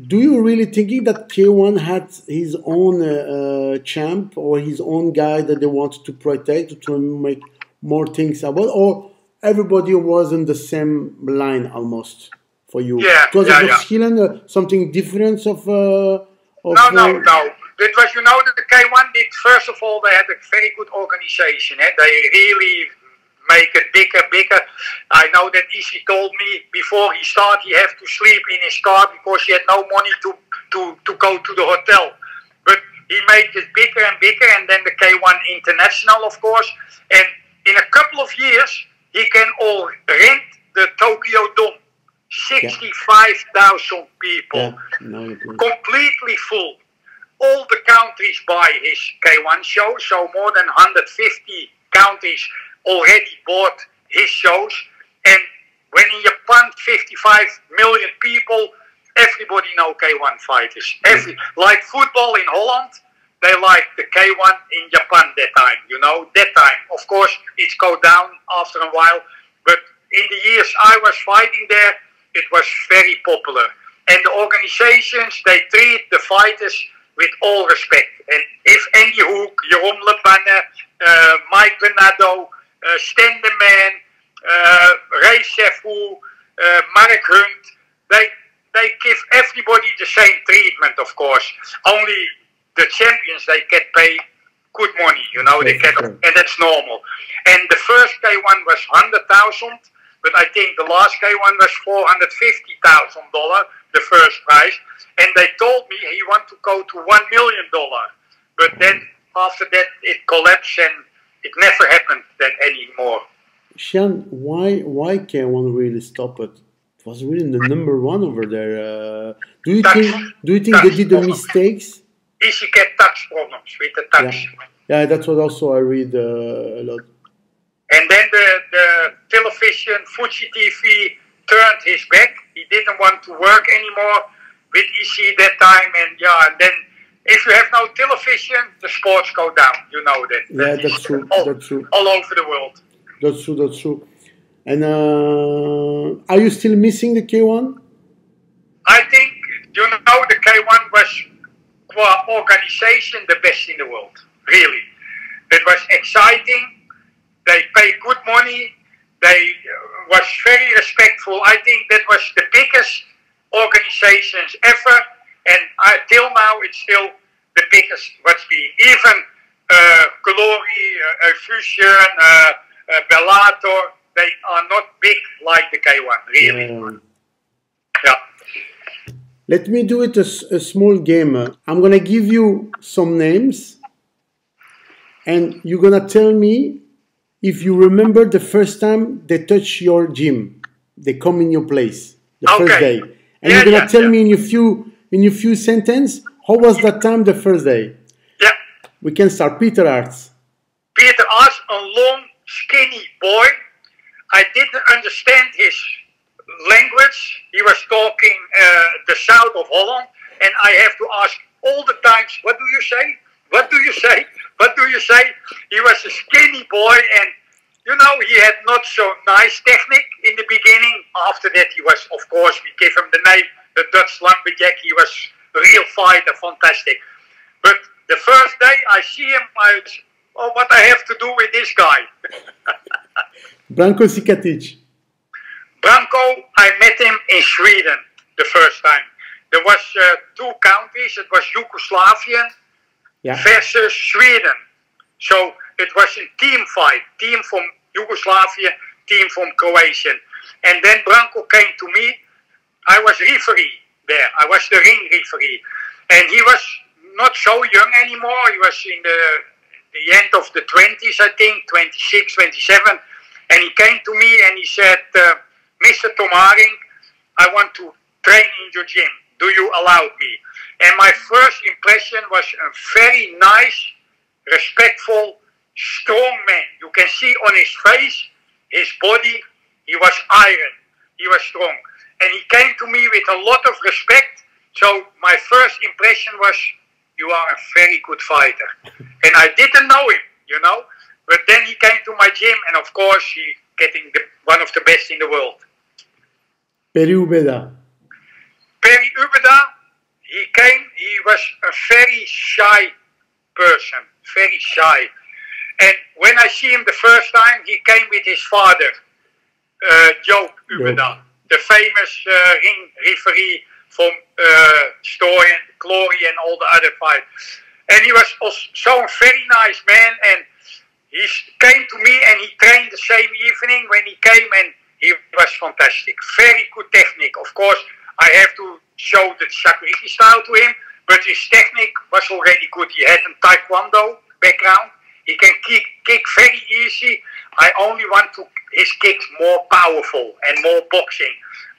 do you really thinking that K1 had his own uh, uh, champ or his own guy that they wanted to protect to make more things about, or everybody was in the same line almost for you? Yeah, it was yeah, a yeah. verschillen, uh, something different of. Uh, of No, no, no. It was, you know, the K1 did, first of all, they had a very good organization. Eh? They really make it bigger, bigger. I know that Ishii told me before he started, he had to sleep in his car because he had no money to, to, to go to the hotel. But he made it bigger and bigger, and then the K1 International, of course. And in a couple of years, he can all rent the Tokyo Dome. 65,000 people yeah, no, completely full. All the countries buy his K1 show, so more than 150 countries already bought his shows. And when in Japan, 55 million people, everybody know K1 fighters. Every like football in Holland, they like the K1 in Japan that time. You know that time. Of course, it's go down after a while, but in the years I was fighting there, it was very popular. And the organizations they treat the fighters with all respect. And if Andy Hug, Jerome Lebanne, uh, Mike Bernardo, uh, Stan the Man, uh, Ray Sefo, uh, Mark Hunt, they they give everybody the same treatment, of course. Only the champions they get paid good money, you know, they get, and that's normal. And the first K1 was hundred thousand, but I think the last K1 was four hundred fifty thousand dollar, the first prize. And they told me he want to go to one million dollar, but then after that it collapsed and it never happened then anymore. Shihan, why why K1 really stop it? It was really the number one over there. Uh, do you Touch. think do you think they did the problem. mistakes? Ishii get touch problems with the touch. Yeah, that's what also I read uh, a lot. And then the, the television, Fuji TV, turned his back. He didn't want to work anymore with Ishii that time. And yeah, and then if you have no television, the sports go down. You know that. Yeah, That that's true, All, that's true. all over the world. That's true. That's true. And uh, are you still missing the K1? I think, you know, the K1 was, qua organization, the best in the world. Really. It was exciting. They paid good money. They uh, was very respectful. I think that was the biggest organizations ever. And uh, till now, it's still the biggest what's been. Even uh, Glory, uh, Fusion, uh, uh, Bellator, they are not big like the K1, really. Yeah. yeah. Let me do it a, a small game. I'm gonna give you some names, and you're gonna tell me if you remember the first time they touch your gym, they come in your place, the first day, and Yeah, you're gonna yeah, tell me in a few in a few sentences, how was that time the first day. Yeah. We can start. Peter Aerts. Peter Aerts, a long, skinny boy. I didn't understand his language. He was talking uh, the south of Holland, and I have to ask all the times, "What do you say? What do you say? What do you say?" He was a skinny boy, and you know he had not so nice technique in the beginning. After that, he was, of course, we gave him the name the Dutch lumberjack. He was a real fighter, fantastic. But the first day I see him, I was, oh, what I have to do with this guy. Branko Cikatic. Branko, I met him in Sweden the first time. There was uh, two countries. It was Yugoslavia Yeah. versus Sweden. So it was a team fight. Team from Yugoslavia, team from Croatia. And then Branko came to me. I was referee there. I was the ring referee. And he was not so young anymore. He was in the, the end of the 20s, I think, 26, 27. And he came to me and he said, uh, Mr. Thom Harinck, I want to train in your gym. Do you allow me? And my first impression was a very nice, respectful, strong man. You can see on his face, his body, he was iron. He was strong. And he came to me with a lot of respect. So my first impression was, you are a very good fighter. and I didn't know him, you know. But then he came to my gym, and of course, he getting the, one of the best in the world. Perry Ubeda. Perry Ubeda, he came, he was a very shy person, very shy. And when I see him the first time, he came with his father, uh, Joe Ubeda, the famous uh, ring referee from uh, Story and Glory and all the other fights. And he was also a very nice man, and he came to me and he trained the same evening when he came, and he was fantastic. Very good technique. Of course, I have to show the Shakuriki style to him, but his technique was already good. He had a Taekwondo background. He can kick, kick very easy. I only want to his kicks more powerful and more boxing.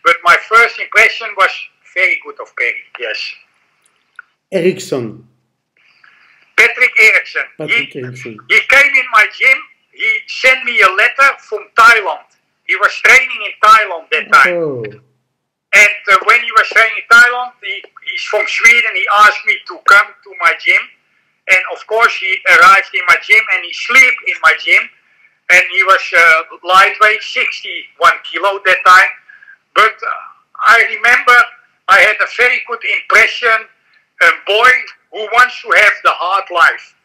But my first impression was very good of Perry. Yes, Erikson. Patrick Erikson. Patrick he, Erikson. he came in my gym. He sent me a letter from Thailand. He was training in Thailand that time. Oh. And uh, when he was training in Thailand, he, he's from Sweden. He asked me to come to my gym. And of course, he arrived in my gym and he slept in my gym. And he was uh, lightweight, 61 kilo at that time. But uh, I remember I had a very good impression. A boy who wants to have the hard life.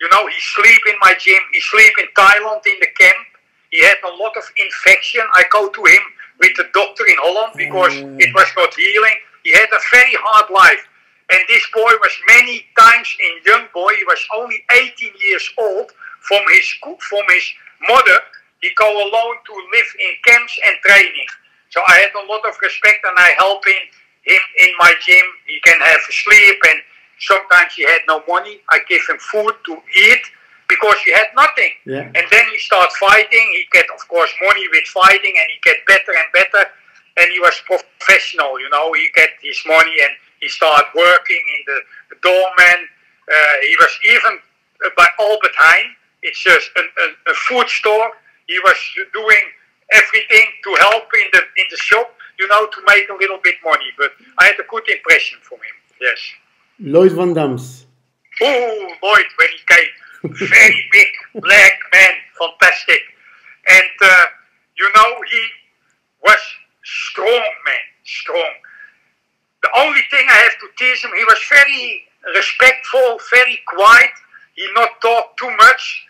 You know, he sleep in my gym. He sleep in Thailand in the camp. He had a lot of infection. I go to him with the doctor in Holland because Mm. it was not healing. He had a very hard life. And this boy was many times in young boy. He was only 18 years old. From his school, from his mother, he go alone to live in camps and training. So I had a lot of respect, and I help him, him in my gym. He can have sleep, and sometimes he had no money. I give him food to eat because he had nothing. Yeah. And then he start fighting. He get, of course, money with fighting, and he get better and better. And he was professional, you know. He get his money, and he start working in the, doorman. Uh, he was even by Albert Heijn. It's just a, a, a food store. He was doing everything to help in the in the shop, you know, to make a little bit money. But I had a good impression from him. Yes. Lloyd Van Dams. Oh, Lloyd, when he came, very big black man, fantastic. And uh, you know, he was strong man, strong. The only thing I have to teach him, he was very respectful, very quiet. He not talk too much,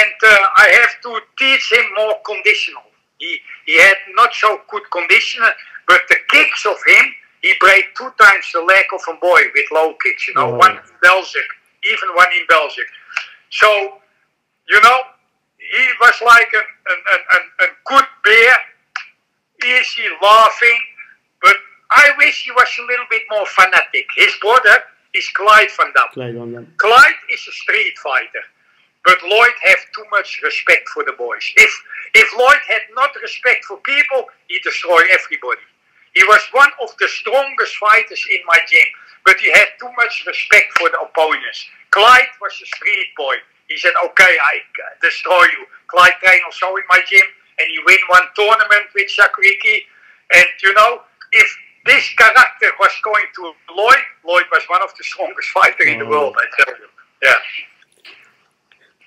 and uh, I have to teach him more conditional. He he had not so good conditioner, but the kicks of him, he break two times the leg of a boy with low kicks. You know, Oh. one in Belgium, even one in Belgium. So, you know, he was like a, a, a, a, good bear, easy laughing, but I wish he was a little bit more fanatic. His brother is Clyde Van Damme. Clyde Van Dam. Clyde is a street fighter, but Lloyd have too much respect for the boys. If if Lloyd had not respect for people, he destroy everybody. He was one of the strongest fighters in my gym, but he had too much respect for the opponents. Clyde was a street boy. He said, "Okay, I destroy you." Clyde trained also in my gym, and he win one tournament with Chakuriki. And you know, if this character was going to Lloyd, Lloyd was one of the strongest fighters in the Oh. world, I tell you. Yeah.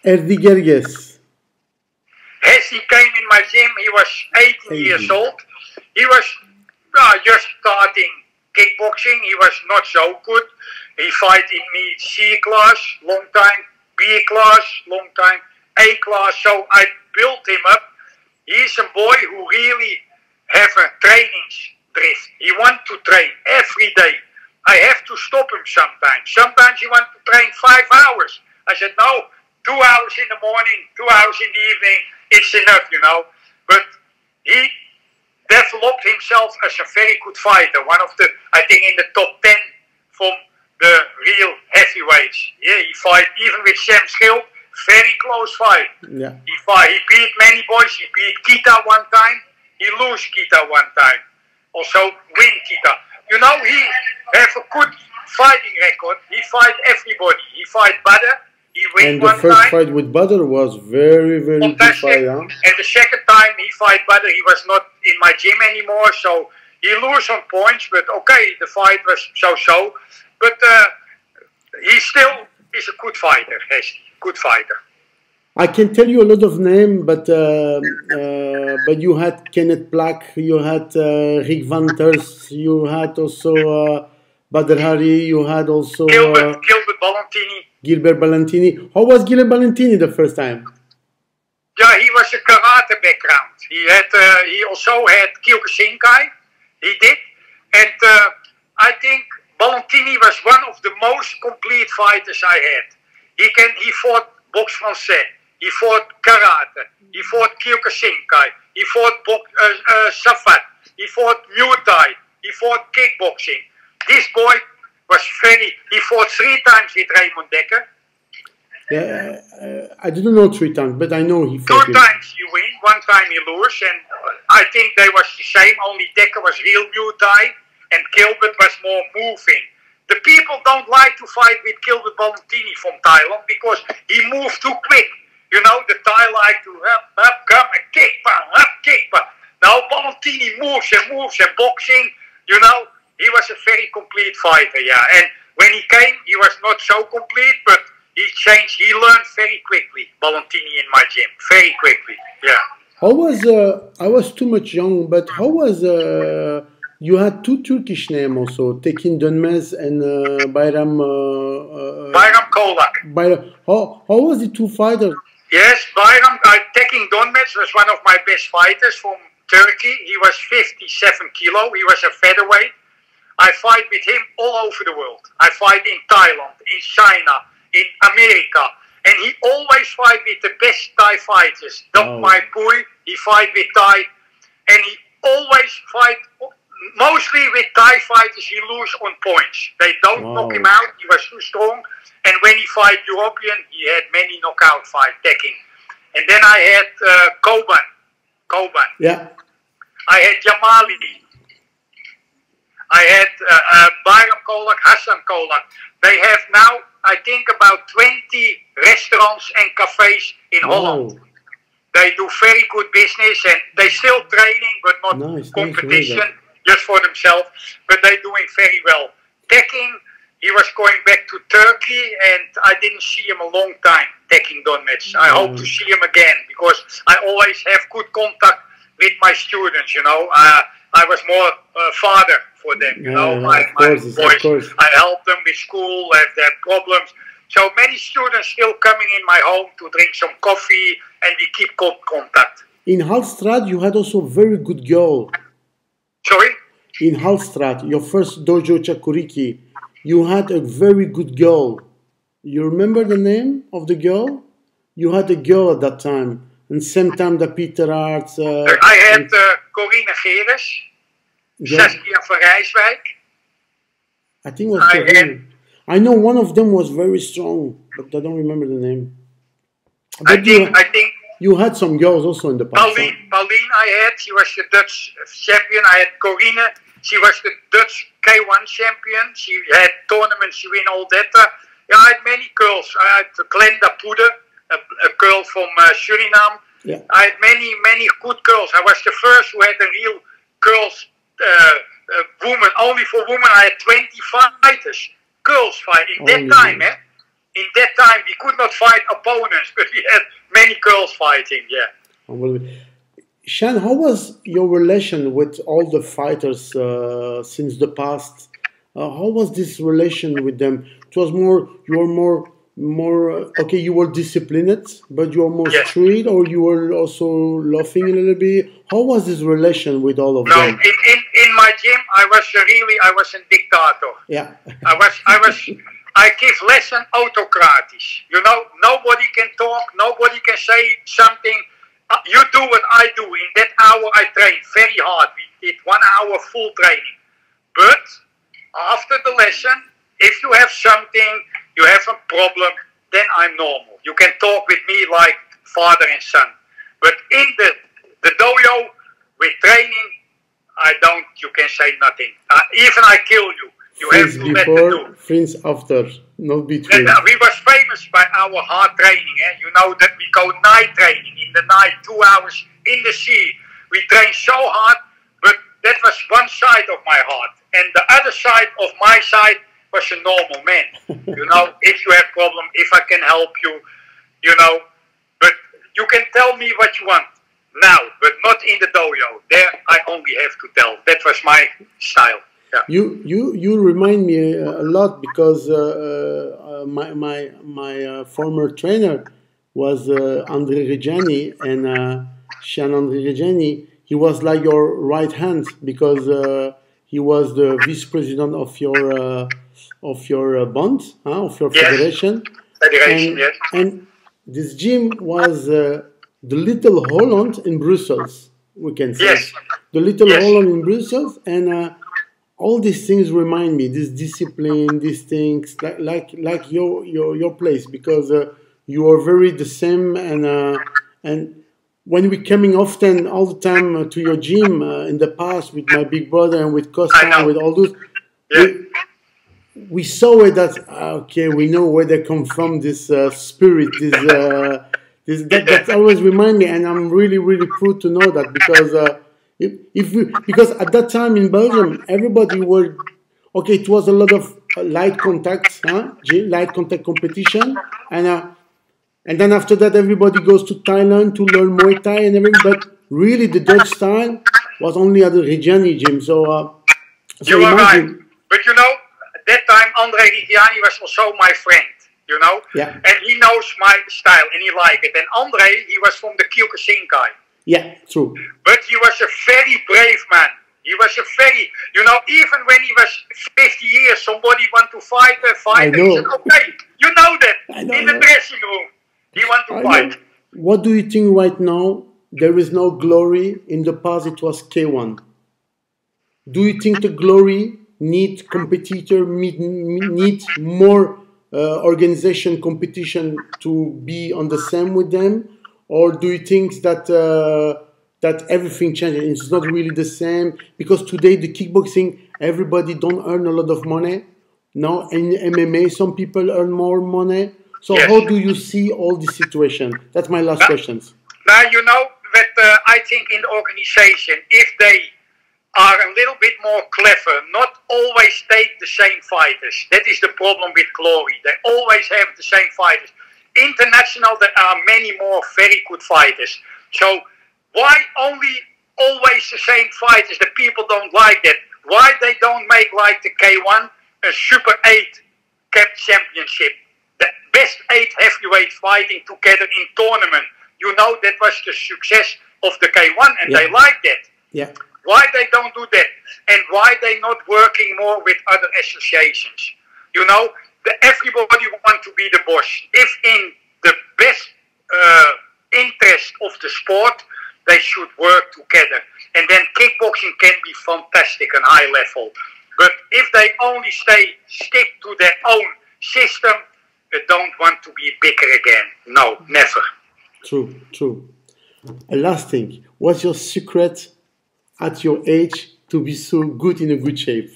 Hesdy Gerges. As he came in my gym, he was 18 years 18. old. He was uh, just starting kickboxing. He was not so good. He fight in me C class, long time, B class, long time, A class. So I built him up. He's a boy who really have a training drift. He want to train every day. I have to stop him sometimes. Sometimes he want to train five hours. I said, no, two hours in the morning, two hours in the evening, it's enough, you know. But he developed himself as a very good fighter. One of the, I think, in the top 10 from the real heavyweights. Yeah, he fight even with Semmy Schilt, very close fight. Yeah. He fight, he beat many boys. He beat Kita one time. He lose Kita one time. Also win Kita. You know, he have a good fighting record. He fight everybody. He fight Badr. And the one first time. fight with Badr was very, very good fight, huh? And the second time he fight Badr, he was not in my gym anymore, so he lost some points. But okay, the fight was so-so. But uh, he still is a good fighter, Hesdy. Good fighter. I can tell you a lot of names, but uh, uh, but you had Kenneth Black, you had uh, Rick Vanters, you had also uh, Badr Hari, you had also Gilbert, uh, Gilbert Ballantine. Gilbert Ballantine. How was Gilbert Ballantine the first time? Yeah, he was a karate background. He had, uh, he also had Kyokushinkai. He did, and uh, I think Ballantine was one of the most complete fighters I had. He can, he fought box français. He fought karate. He fought Kyokushinkai. He fought bo- uh, uh, Savate. He fought Muay Thai. He fought kickboxing. This boy was very. He fought three times with Raymond Dekker. Yeah, uh, I didn't know three times, but I know he Two fought him. times you win, one time you lose, and uh, I think they was the same. Only Dekker was real Muay Thai, and Gilbert was more moving. The people don't like to fight with Gilbert Ballantine from Thailand because he moved too quick. You know, the Thai like to up, up, come and kick, bang, up, kick, bang. Now Ballantine moves and moves and boxing. You know, he was a very complete fighter, yeah. And when he came, he was not so complete, but he changed. He learned very quickly. Ballantine in my gym, very quickly, yeah. How was uh, I was too much young, but how was uh, you had two Turkish names also, Tekin Dönmez and uh, Bayram. Uh, uh, Bayram Colak. Bayram. How how was the two fighters? Yes, Bayram uh, Tekin Donmez was one of my best fighters from Turkey. He was 57 kilo. He was a featherweight. I fight with him all over the world. I fight in Thailand, in China, in America. And he always fight with the best Thai fighters. Dok Wow. Mai Pui, he fight with Thai. And he always fight, mostly with Thai fighters, he lose on points. They don't Wow. knock him out. He was too strong. And when he fight European, he had many knockout fight taking. And then I had uh, Koban. Koban. Yeah. I had Jamali. I had uh, uh, Bayram Colak, Hassan Colak. They have now, I think, about 20 restaurants and cafes in Holland. Wow. They do very good business and they still training, but not Nice, nice competition, that. just for themselves. But they're doing very well. Tekin, he was going back to Turkey, and I didn't see him a long time. Tekin Donmez. I hope to see him again because I always have good contact with my students. You know, uh, I was more uh, father for them. You Yeah, know, my, my course, boys. I help them with school, if they problems. So many students still coming in my home to drink some coffee, and we keep good contact. In Hallstrad, you had also very good girl. Sorry. In Hallstrad, your first dojo Chakuriki, you had a very good girl. You remember the name of the girl? You had a girl at that time. And same time the Peter Arts. Uh, I had uh, Corine Geres, yeah, Saskia van Rijswijk. I think it was I had- I know one of them was very strong, but I don't remember the name. I But you, think, I think you had some girls also in the past. huh? Pauline, Pauline I had, she was the Dutch champion. I had Corine, she was the Dutch K1 champion. She had tournaments, she win all that. Yeah, I had many girls. I had Glenda Poeder, a, a girl from uh, Suriname. Yeah. I had many, many good girls. I was the first who had a real girls uh, women, only for women, I had 20 fighters, girls fight. In that Only time, eh? In that time, we could not fight opponents, but we had many girls fighting, yeah. Shihan, how was your relation with all the fighters uh, since the past? Uh, how was this relation with them? It was more you were more more uh, okay. You were disciplined, but you were more Yes. strict, or you were also laughing a little bit. How was this relation with all of No, in, them? in, in my gym, I was really, I was a dictator. Yeah, I was, I was, I give lesson autocratisch. You know, nobody can talk, nobody can say something. Uh, you do what I do. In that hour, I train very hard. We did one hour full training. But after the lesson, if you have something, you have a problem, then I'm normal. You can talk with me like father and son. But in the the dojo with training, I don't. You can say nothing. Uh, even I kill you. You have friends to let me before, do. friends after, not between. And, uh, we was famous by our hard training. Eh? You know that we go night training in the night, two hours in the sea. We train so hard, but that was one side of my heart, and the other side of my side was a normal man. you know, if you have problem, if I can help you, you know, but you can tell me what you want now, but not in the dojo. There, I only have to tell. That was my style. Yeah. You you you remind me a, a lot because uh, uh, my my my uh, former trainer was uh, Andre Rigiani and uh, Andre Rigiani. He was like your right hand because uh, he was the vice president of your uh, of your uh, bond, huh, of your Yes. federation. Federation, And, yes. and this gym was uh, the Little Holland in Brussels. We can say Yes. the Little Yes. Holland in Brussels, and uh, all these things remind me this discipline, these things like like like your your your place because uh, you are very the same and uh, and when we coming often all the time uh, to your gym uh, in the past with my big brother and with Costa and with all those. Yeah. we- we saw it that ah, okay we know where they come from this uh, spirit this uh, this that, that always remind me and i'm really really proud to know that because uh, if, if we, because at that time in belgium everybody were okay it was a lot of uh, light contact huh? Light contact competition and uh, and then after that everybody goes to thailand to learn muay thai and everything but really the dutch style was only at the Rigiani gym so uh, so You are right. But you know, that time, Andre Rigiani was also my friend, you know? Yeah. And he knows my style and he liked it. And Andre, he was from the Kyokushinkai. yeah true But he was a very brave man. He was a very, you know, even when he was 50 years, somebody want to fight a fighter. He know. said, okay, you know that. I know, In the dressing room, he want to I fight. know. What do you think right now? There is no glory. In the past, it was K1. Do you think the glory need competitor need, need more uh, organization competition to be on the same with them, or do you think that uh, that everything changes? It's not really the same because today the kickboxing everybody don't earn a lot of money. Now in MMA, some people earn more money. So Yes. how do you see all this situation? That's my last questions. Now, you know that uh, I think in the organization, if they are a little bit more clever, not always take the same fighters. That is the problem with Glory. They always have the same fighters. International, there are many more very good fighters. So why only always the same fighters? The people don't like that. Why they don't make like the K1 a Super 8 Cap Championship? The best eight heavyweight fighting together in tournament. You know that was the success of the K1, and they Yeah. like that. Yeah, Why they don't do that, and why they not working more with other associations? You know, the, everybody want to be the boss. If in the best uh, interest of the sport, they should work together, and then kickboxing can be fantastic and high level. But if they only stay stick to their own system, they don't want to be bigger again. No, never. true, true. A last thing, what's your secret at your age to be so good in a good shape?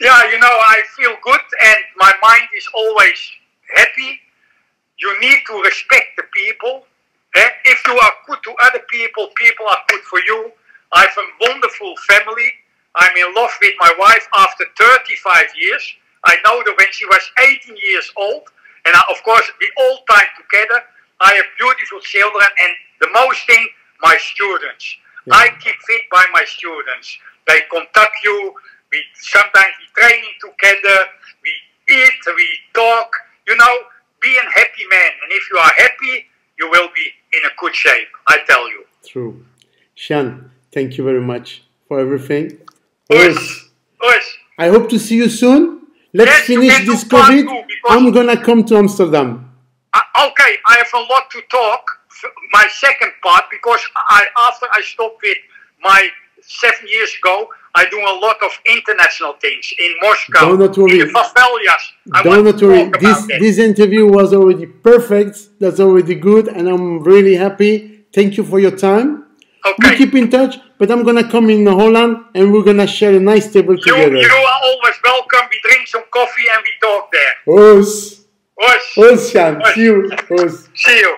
Yeah, you know, I feel good and my mind is always happy. You need to respect the people. Eh? If you are good to other people, people are good for you. I have a wonderful family. I'm in love with my wife after 35 years. I know that when she was 18 years old. And I, of course, we all time together. I have beautiful children. And the most thing, my students. Yeah. I keep fit by my students. They contact you. We sometimes we training together. We eat. We talk. You know, be a happy man. And if you are happy, you will be in a good shape. I tell you. True. Shihan, thank you very much for everything. Oss, Oss. I hope to see you soon. Let's Yes, finish this COVID. I'm gonna come to Amsterdam. Uh, okay, I have a lot to talk. My second part because I after I stopped with my seven years ago, I do a lot of international things in Moscow, Don't worry. in the favelas. I worry. This this interview was already perfect. That's already good, and I'm really happy. Thank you for your time. Okay. We keep in touch, but I'm gonna come in the Holland and we're gonna share a nice table you, together. you are always welcome. We drink some coffee and we talk there. Oss. oss, Shihan. See you. Oss. See you.